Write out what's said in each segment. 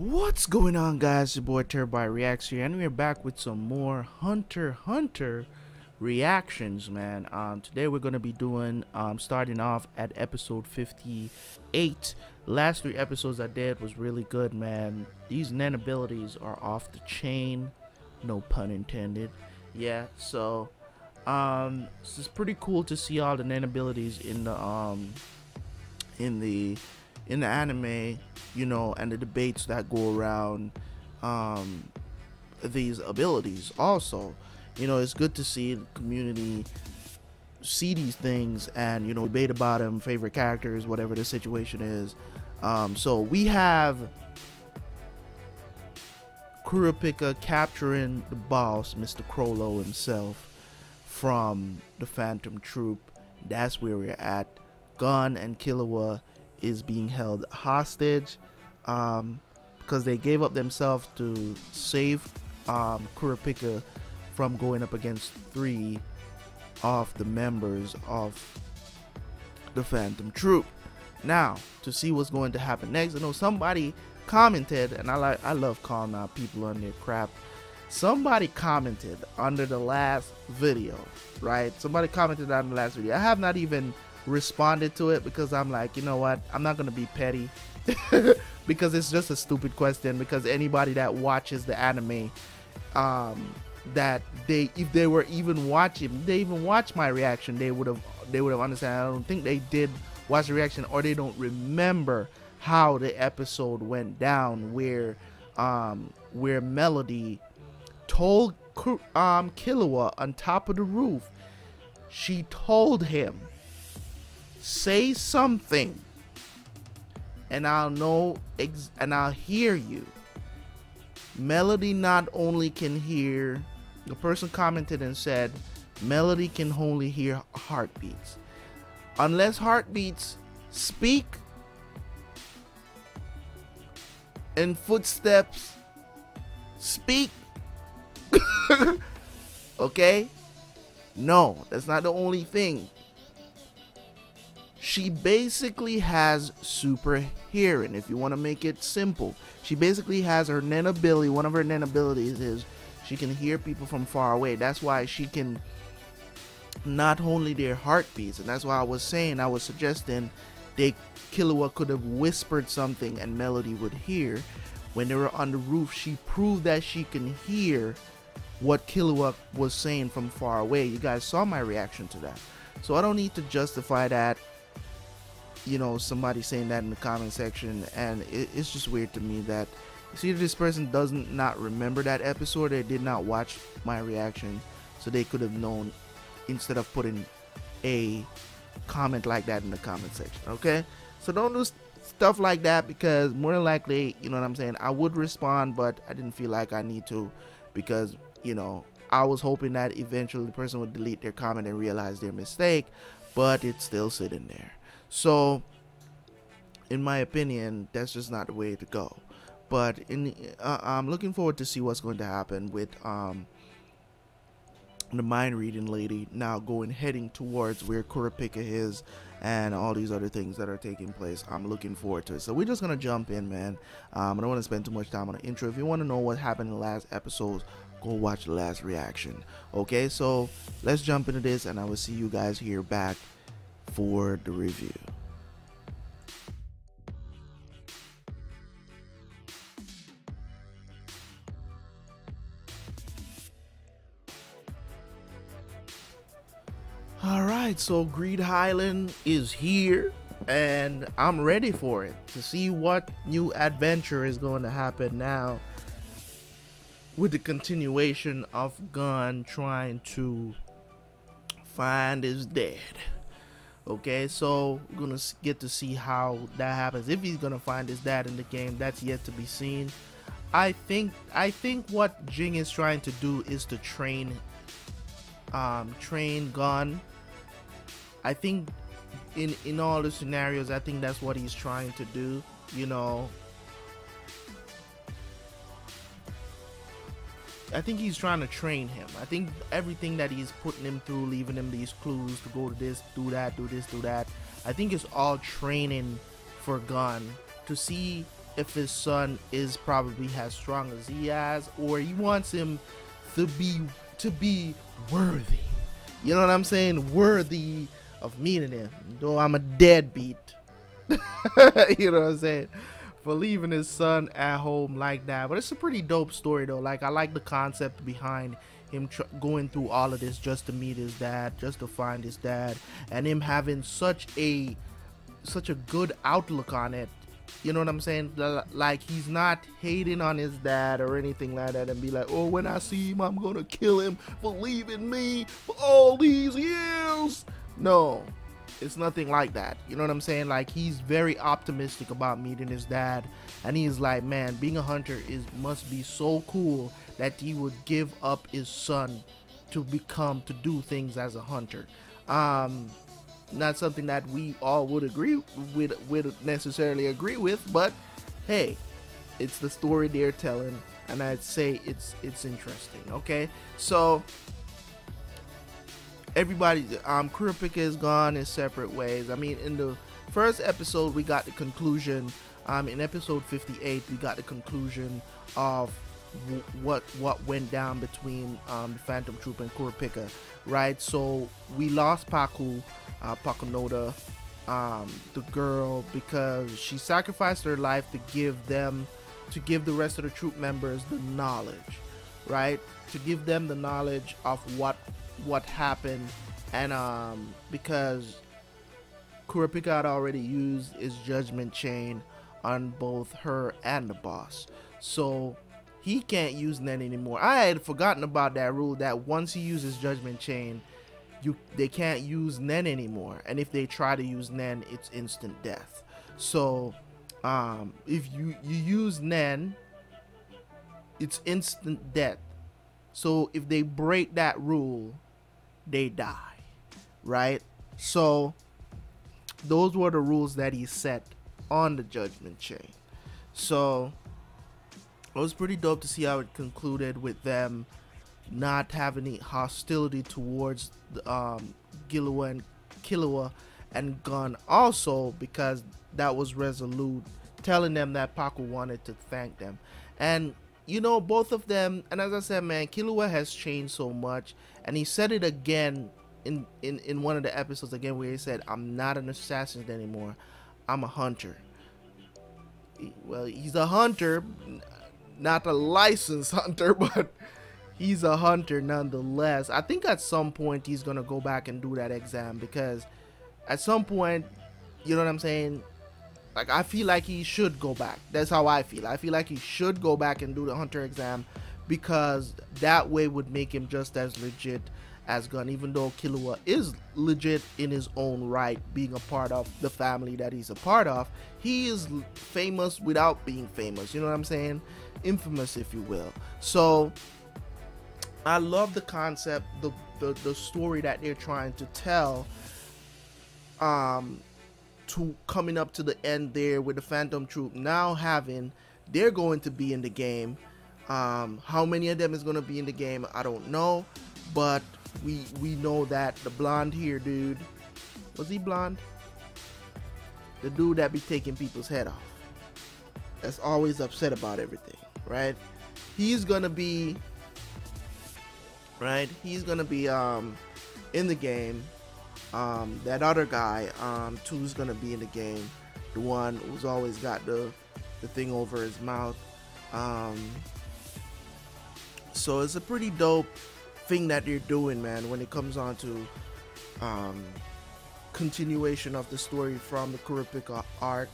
What's going on guys, your boy Terabyt Reacts here and we're back with some more Hunter Hunter reactions man. Um, today we're going to be doing, um, starting off at episode 58. Last three episodes I did was really good man. These Nen abilities are off the chain, no pun intended. Yeah, so um, it's pretty cool to see all the Nen abilities in the um, in the in the anime, you know, and the debates that go around um, these abilities. Also, you know, it's good to see the community see these things and you know debate about them, favorite characters, whatever the situation is. Um, so we have Kurapika capturing the boss, Mr. Chrollo himself, from the Phantom Troupe. That's where we're at. Gon and Killua is being held hostage um, because they gave up themselves to save um, Kurapika from going up against three of the members of the Phantom Troupe. Now, to see what's going to happen next, I know somebody commented, and I like I love calling out people on their crap. Somebody commented under the last video, right? Somebody commented on the last video. I have not even responded to it because I'm like, you know what? I'm not gonna be petty because it's just a stupid question. Because anybody that watches the anime, um, that they if they were even watching, they even watch my reaction, they would have they would have understand. I don't think they did watch the reaction or they don't remember how the episode went down where um where Melody told um Killua on top of the roof she told him say something and I'll know ex- and I'll hear you. Melody not only can hear, the person commented and said, Melody can only hear heartbeats. Unless heartbeats speak and footsteps speak. okay? No, that's not the only thing she basically has super hearing if you want to make it simple. She basically has her nen ability one of her nen abilities is she can hear people from far away. That's why she can not only their heartbeats and that's why i was saying i was suggesting they Killua could have whispered something and melody would hear. When they were on the roof she proved that she can hear what Killua was saying from far away. You guys saw my reaction to that. So i don't need to justify that you know somebody saying that in the comment section and it, it's just weird to me that see this person doesn't not remember that episode they did not watch my reaction so they could have known instead of putting a comment like that in the comment section okay? So don't do stuff like that because more than likely you know what i'm saying i would respond but i didn't feel like i need to because you know i was hoping that eventually the person would delete their comment and realize their mistake but it's still sitting there so, in my opinion, that's just not the way to go. But in, uh, I'm looking forward to see what's going to happen with um, the mind reading lady now going heading towards where Kurapika is and all these other things that are taking place. I'm looking forward to it. So we're just gonna jump in, man. Um, I don't want to spend too much time on the intro. If you want to know what happened in the last episodes, go watch the last reaction. Okay, so let's jump into this, and I will see you guys here back for the review. Alright, so Greed Island is here and I'm ready for it to see what new adventure is going to happen now with the continuation of Gon trying to find his dad. Okay, so we're gonna get to see how that happens. If he's gonna find his dad in the game, that's yet to be seen. I think I think what Ging is trying to do is to train um train Gon. I think in in all the scenarios, I think that's what he's trying to do. You know, I think he's trying to train him. I think everything that he's putting him through, leaving him these clues to go to this, do that, do this, do that. I think it's all training for Gon to see if his son is probably as strong as he has, or he wants him to be to be worthy. You know what I'm saying? Worthy of meeting him. Though I'm a deadbeat. you know what I'm saying? For leaving his son at home like that. But it's a pretty dope story though. Like I like the concept behind him going through all of this just to meet his dad, just to find his dad, and him having such a such a good outlook on it you know what I'm saying? Like he's not hating on his dad or anything like that and be like, oh, when I see him, I'm gonna kill him for leaving me for all these years. No, it's nothing like that. You know what I'm saying? Like he's very optimistic about meeting his dad, and he's like, man, being a hunter is must be so cool that he would give up his son to become to do things as a hunter. Um, not something that we all would agree with would necessarily agree with but hey it's the story they're telling and i'd say it's it's interesting okay so everybody um is gone in separate ways i mean in the first episode we got the conclusion um in episode 58 we got the conclusion of what what went down between um, the Phantom Troupe and Kurapika, right? So we lost Paku uh, Pakunoda, um, the girl, because she sacrificed her life to give them, to give the rest of the troop members the knowledge, right? To give them the knowledge of what what happened, and um, because Kurapika had already used his judgment chain on both her and the boss, so he can't use Nen anymore. I had forgotten about that rule that once he uses judgment chain, you they can't use Nen anymore, and if they try to use Nen, it's instant death. So, um, if you you use Nen, it's instant death. So if they break that rule, they die, right? So those were the rules that he set on the Judgment Chain. So it was pretty dope to see how it concluded with them not having any hostility towards um, Killua and Killua and Gon also because that was resolute telling them that Paku wanted to thank them and you know both of them and as I said man Killua has changed so much and he said it again in, in in one of the episodes again where he said I'm not an assassin anymore I'm a hunter well he's a hunter not a licensed hunter but he's a hunter nonetheless. I think at some point he's gonna go back and do that exam because at some point, you know what I'm saying? Like I feel like he should go back. That's how I feel. I feel like he should go back and do the hunter exam because that way would make him just as legit as Gon, even though Killua is legit in his own right, being a part of the family that he's a part of, he is famous without being famous. You know what I'm saying? Infamous, if you will. So I love the concept, the, the the story that they're trying to tell. Um, to coming up to the end there with the Phantom Troupe now having they're going to be in the game. Um, how many of them is going to be in the game? I don't know, but we we know that the blonde here dude was he blonde? The dude that be taking people's head off. That's always upset about everything, right? He's gonna be right? He's gonna be um in the game. Um, that other guy, um, two's gonna be in the game. The one who's always got the the thing over his mouth. Um, so it's a pretty dope thing that they're doing, man. When it comes on to um, continuation of the story from the Kurapika arc,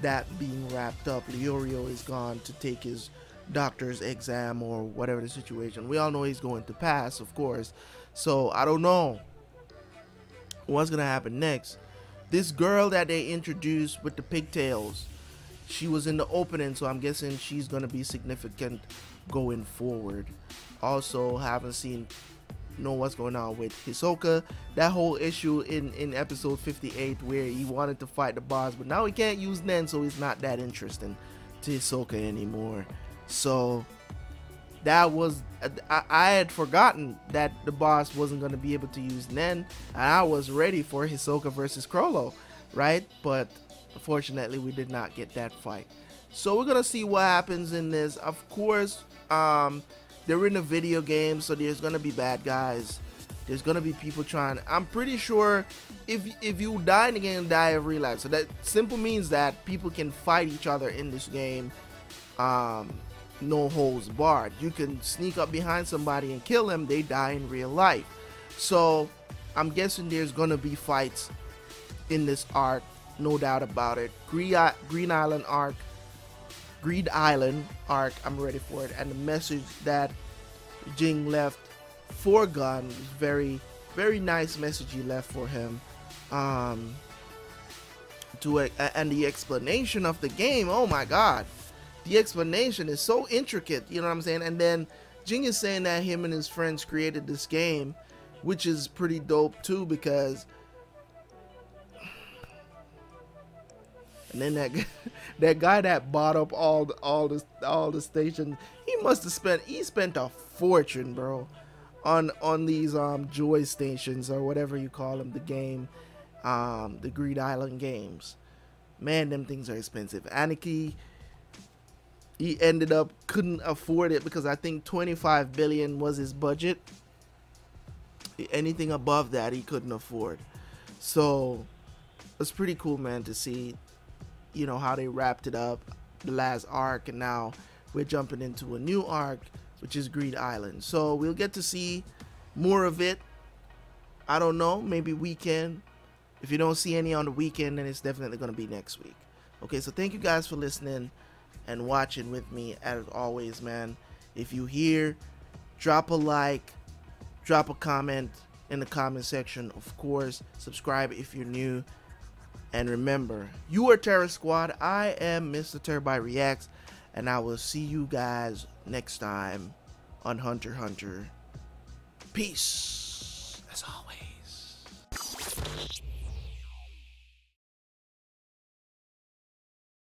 that being wrapped up, Leorio is gone to take his doctor's exam or whatever the situation. We all know he's going to pass, of course. So I don't know what's gonna happen next. This girl that they introduced with the pigtails, she was in the opening, so I'm guessing she's gonna be significant going forward. Also, haven't seen know what's going on with Hisoka. That whole issue in in episode 58 where he wanted to fight the boss, but now he can't use Nen, so he's not that interesting to Hisoka anymore. So that was I, I, had forgotten that the boss wasn't going to be able to use Nen, and I was ready for Hisoka versus Chrollo, right? But unfortunately, we did not get that fight. So we're gonna see what happens in this. Of course, um, they're in a video game, so there's gonna be bad guys. There's gonna be people trying. I'm pretty sure if if you die in the game, die of real life. So that simple means that people can fight each other in this game. Um, no holds barred. You can sneak up behind somebody and kill them. They die in real life. So I'm guessing there's gonna be fights in this arc, no doubt about it. Green, Green Island arc, Greed Island arc. I'm ready for it. And the message that Ging left for Gon was very, very nice message he left for him. Um, to a, and the explanation of the game. Oh my God, the explanation is so intricate. You know what I'm saying? And then Ging is saying that him and his friends created this game which is pretty dope too because and then that that guy that bought up all the, all the all the stations he must have spent he spent a fortune bro on on these um joy stations or whatever you call them the game um the greed island games man them things are expensive anarchy he ended up couldn't afford it because i think 25 billion was his budget anything above that he couldn't afford. So it's pretty cool, man, to see, you know, how they wrapped it up, the last arc, and now we're jumping into a new arc, which is Greed Island. So we'll get to see more of it. I don't know, maybe weekend. If you don't see any on the weekend, then it's definitely going to be next week. Okay, so thank you guys for listening and watching with me as always, man. If you hear, drop a like drop a comment in the comment section. Of course, subscribe if you're new. And remember, you are Tera Squad. I am Mr. Terabyt Reacts. And I will see you guys next time on Hunter Hunter. Peace.